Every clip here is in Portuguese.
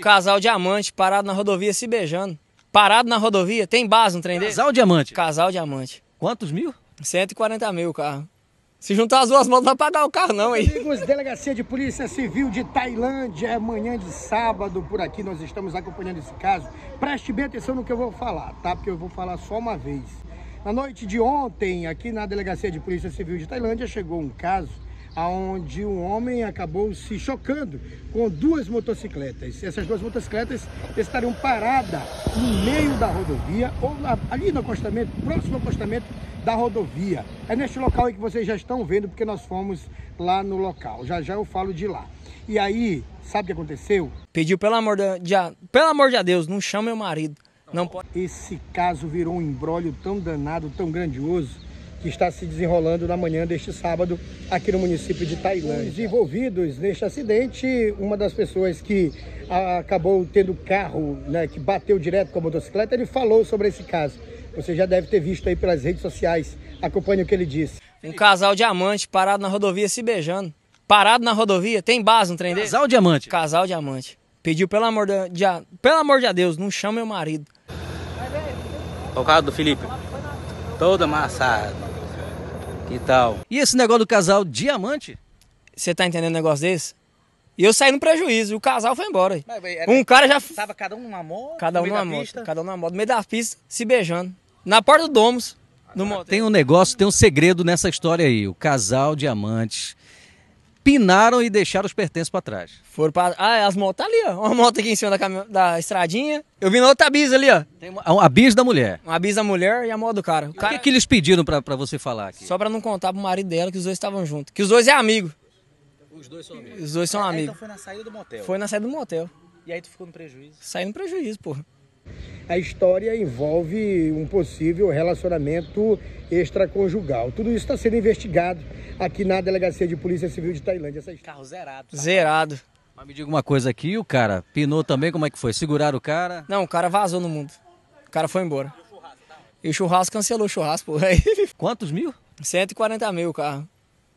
Casal diamante parado na rodovia se beijando. Parado na rodovia, tem base no trem dele? Casal diamante. Casal diamante. Quantos mil? 140 mil o carro. Se juntar as duas mãos, não vai pagar o carro não aí. Amigos, Delegacia de Polícia Civil de Tailândia, é manhã de sábado por aqui, nós estamos acompanhando esse caso. Preste bem atenção no que eu vou falar, tá? Porque eu vou falar só uma vez. Na noite de ontem, aqui na Delegacia de Polícia Civil de Tailândia, chegou um caso onde um homem acabou se chocando com duas motocicletas. Essas duas motocicletas estariam paradas no meio da rodovia ou ali no acostamento, próximo ao acostamento da rodovia. É neste local aí que vocês já estão vendo, porque nós fomos lá no local. Já já eu falo de lá. E aí, sabe o que aconteceu? Pediu, pelo amor de, de pelo amor de Deus, não chama meu marido. Não pode. Esse caso virou um embrólio tão danado, tão grandioso, que está se desenrolando na manhã deste sábado aqui no município de Tailândia. Os envolvidos neste acidente, uma das pessoas que acabou tendo carro, né, que bateu direto com a motocicleta, ele falou sobre esse caso. Você já deve ter visto aí pelas redes sociais. Acompanhe o que ele disse. Um casal diamante parado na rodovia se beijando. Parado na rodovia, tem base no trem dele? Casal diamante. Casal diamante. Pediu, pelo amor de, de, pelo amor de Deus, não chama meu marido. O carro do Felipe, todo amassado. Que tal? E esse negócio do casal diamante? Você tá entendendo um negócio desse? E eu saí no prejuízo, e o casal foi embora. um cara já. Tava cada um numa moto? Cada um numa moto. Pista. Cada um numa moto, no meio da pista, se beijando. Na porta do Domus. No motel. Tem um negócio, tem um segredo nessa história aí. O casal diamantes pinaram e deixaram os pertences para trás. Foram para. Ah, as motos tá ali, ó. Uma moto aqui em cima da, cam... da estradinha. Eu vi na outra bis ali, ó. Tem uma, a bis da mulher. Uma bis da mulher e a moto do cara. O, o cara... que, que eles pediram para você falar aqui? Só para não contar pro marido dela que os dois estavam juntos. Que os dois é amigo. Os dois são amigos. Os dois são é, amigos. Então foi na saída do motel. Foi na saída do motel. E aí tu ficou no prejuízo? Saí no prejuízo, porra. A história envolve um possível relacionamento extraconjugal. Tudo isso está sendo investigado aqui na Delegacia de Polícia Civil de Tailândia. Essa Carro zerado. Tá? Zerado. Mas me diga uma coisa aqui, o cara pinou também, como é que foi? Seguraram o cara? Não, o cara vazou no mundo. O cara foi embora. E o churrasco cancelou o churrasco, porra. Quantos mil? 140 mil o carro.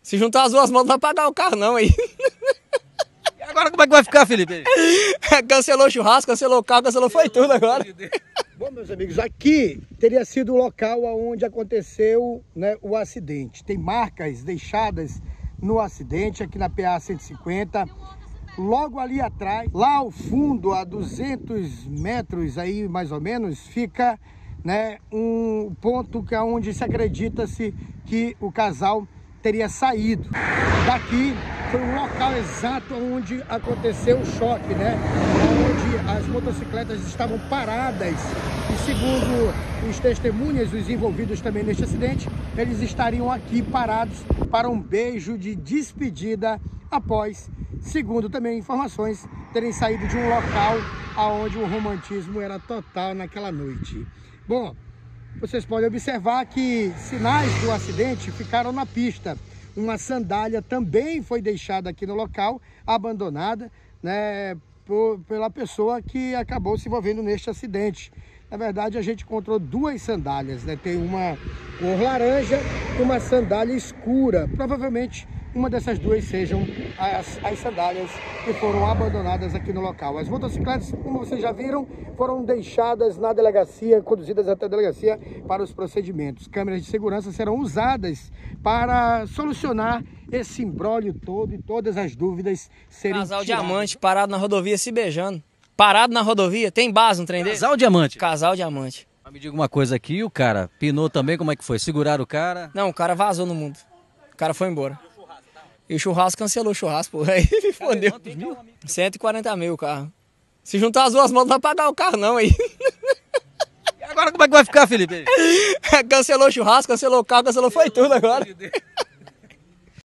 Se juntar as duas mãos, não vai pagar o carro não aí. Como é que vai ficar, Felipe? cancelou o churrasco, cancelou o carro, cancelou foi tudo agora. Bom, meus amigos, aqui teria sido o local onde aconteceu né, o acidente. Tem marcas deixadas no acidente aqui na PA 150. Logo ali atrás, lá ao fundo, a 200 metros aí mais ou menos, fica né, um ponto que é onde se acredita-se que o casal teria saído. Daqui foi um local exato onde aconteceu o choque, né? Onde as motocicletas estavam paradas e segundo os testemunhas, os envolvidos também neste acidente, eles estariam aqui parados para um beijo de despedida após, segundo também informações, terem saído de um local onde o romantismo era total naquela noite. Bom, vocês podem observar que sinais do acidente ficaram na pista. Uma sandália também foi deixada aqui no local, abandonada, né, por, pela pessoa que acabou se envolvendo neste acidente. Na verdade, a gente encontrou duas sandálias, né? Tem uma cor laranja e uma sandália escura. Provavelmente uma dessas duas sejam as, as sandálias que foram abandonadas aqui no local. As motocicletas, como vocês já viram, foram deixadas na delegacia, conduzidas até a delegacia para os procedimentos. Câmeras de segurança serão usadas para solucionar esse embrólio todo e todas as dúvidas serem Casal tiradas. diamante parado na rodovia se beijando. Parado na rodovia, tem base no trem dele? Casal diamante. Casal diamante. Mas me diga uma coisa aqui, o cara pinou também, como é que foi? Seguraram o cara? Não, o cara vazou no mundo. O cara foi embora. E o churrasco cancelou o churrasco, porra. Aí me fodeu. 140 mil o carro. Se juntar as duas mãos, não vai pagar o carro não aí. Agora como é que vai ficar, Felipe? cancelou o churrasco, cancelou o carro, cancelou foi tudo agora.